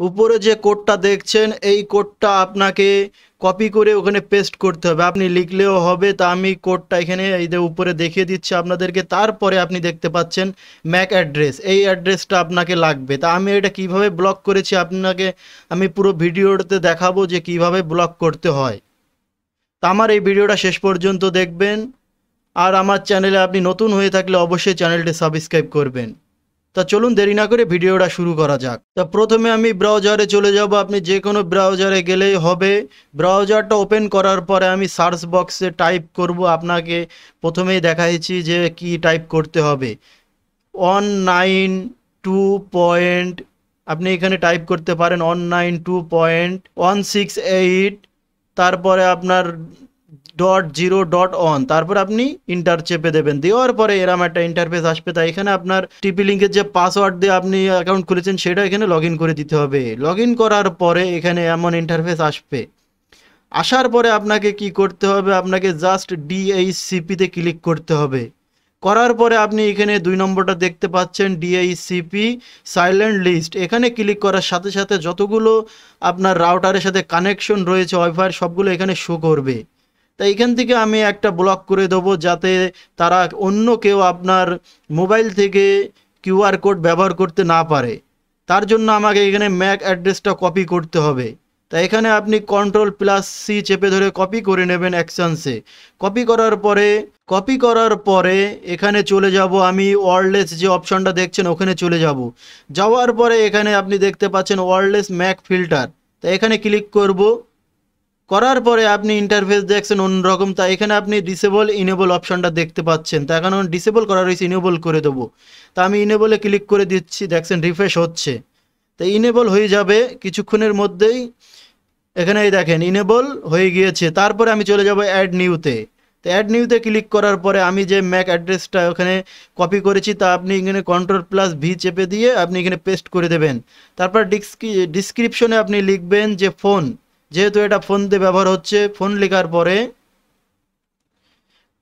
উপরে যে কোডটা দেখছেন, এই কোডটা আপনাকে কপি করে ওখানে পেস্ট করতে হবে। আপনি লিখলেও হবে, তা আমি কোডটা এখানে এই যে উপরে দেখিয়ে দিচ্ছি আপনাদেরকে। তারপরে আপনি দেখতে পাচ্ছেন ম্যাক অ্যাড্রেস এই অ্যাড্রেসটা আপনাকে লাগবে। তা আমি এটা কীভাবে ব্লক করেছি আপনাকে আমি পুরো ভিডিওতে দেখাবো যে কীভাবে ব্লক করতে হয়। তা আমার এই ভিডিওটা শেষ পর্যন্ত দেখবেন। আর আমার চ্যানেলে আপনি নতুন হয়ে থাকলে অবশ্যই চ্যানেলটি সাবস্ক্রাইব করবেন। তা চলুন দেরি না করে ভিডিওটা শুরু করা যাক। তা প্রথমে আমি ব্রাউজারে চলে যাব। আপনি যে কোনো ব্রাউজারে গেলেই হবে। ব্রাউজারটা ওপেন করার পরে আমি সার্চ বক্সে টাইপ করব। আপনাকে প্রথমেই দেখাইছি যে কি টাইপ করতে হবে। ওয়ান নাইন টু পয়েন্ট আপনি এখানে টাইপ করতে পারেন। One nine two point one six eight তারপরে আপনার ডট জিরো ডট অন তারপর আপনি ইন্টার চেপে দেবেন। দেওয়ার পরে এরম একটা ইন্টারফেস আসবে, তাই এখানে আপনার টিপি লিঙ্কের যে পাসওয়ার্ড দিয়ে আপনি অ্যাকাউন্ট খুলেছেন, সেটা এখানে লগ করে দিতে হবে। লগ করার পরে এখানে এমন ইন্টারফেস আসবে। আসার পরে আপনাকে কি করতে হবে? আপনাকে জাস্ট ডিএইচসিপিতে ক্লিক করতে হবে। করার পরে আপনি এখানে দুই নম্বরটা দেখতে পাচ্ছেন ডিআইসিপি সাইলেন্ট লিস্ট এখানে ক্লিক করার সাথে সাথে যতগুলো আপনার রাউটারের সাথে কানেকশন রয়েছে ওয়াইফাই সবগুলো এখানে শো করবে। তাই এখান থেকে আমি একটা ব্লক করে দেবো যাতে তারা অন্য কেউ আপনার মোবাইল থেকে কিউআর কোড ব্যবহার করতে না পারে। তার জন্য আমাকে এখানে ম্যাক অ্যাড্রেসটা কপি করতে হবে। তাই এখানে আপনি কন্ট্রোল প্লাস সি চেপে ধরে কপি করে নেবেন অ্যাকশনসে কপি করার পরে কপি করার পরে এখানে চলে যাব আমি ওয়ারলেস যে অপশনটা দেখছেন ওখানে চলে যাব। যাওয়ার পরে এখানে আপনি দেখতে পাচ্ছেন ওয়ারলেস ম্যাক ফিল্টার তাই এখানে ক্লিক করব। করার পরে আপনি ইন্টারফেস দেখছেন অন্যরকম, তা এখানে আপনি ডিসেবল ইনেবল অপশনটা দেখতে পাচ্ছেন। তা এখন ডিসেবল করা রয়েছে ইনেবল করে দেবো। তা আমি ইনেবলে ক্লিক করে দিচ্ছি, দেখছেন রিফ্রেশ হচ্ছে। তো ইনেবল হয়ে যাবে কিছুক্ষণের মধ্যেই। এখানে দেখেন ইনেবল হয়ে গিয়েছে। তারপরে আমি চলে যাব অ্যাড নিউতে তো অ্যাড নিউতে ক্লিক করার পরে আমি যে ম্যাক অ্যাড্রেসটা ওখানে কপি করেছি, তা আপনি এখানে কন্ট্রোল প্লাস ভি চেপে দিয়ে আপনি এখানে পেস্ট করে দেবেন। তারপর ডিসক্রিপশনে আপনি লিখবেন যে ফোন যেহেতু এটা ফোন দিয়ে ব্যবহার হচ্ছে, ফোন লেখার পরে,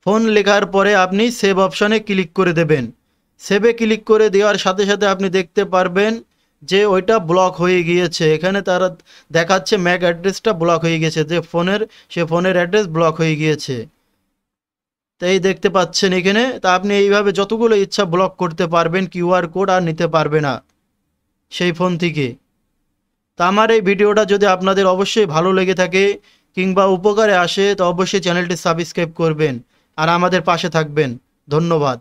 ফোন লেখার পরে আপনি সেভ অপশনে ক্লিক করে দেবেন। সেভে ক্লিক করে দেওয়ার সাথে সাথে আপনি দেখতে পারবেন যে ওইটা ব্লক হয়ে গিয়েছে। এখানে তারা দেখাচ্ছে ম্যাক অ্যাড্রেসটা ব্লক হয়ে গিয়েছে, যে ফোনের, সে ফোনের অ্যাড্রেস ব্লক হয়ে গিয়েছে। তো এই দেখতে পাচ্ছেন এখানে, তা আপনি এইভাবে যতগুলো ইচ্ছা ব্লক করতে পারবেন কিউআর কোড আর নিতে পারবে না সেই ফোন থেকে। তা আমার এই ভিডিওটা যদি আপনাদের অবশ্যই ভালো লেগে থাকে কিংবা উপকারে আসে, তো অবশ্যই চ্যানেলটি সাবস্ক্রাইব করবেন আর আমাদের পাশে থাকবেন। ধন্যবাদ।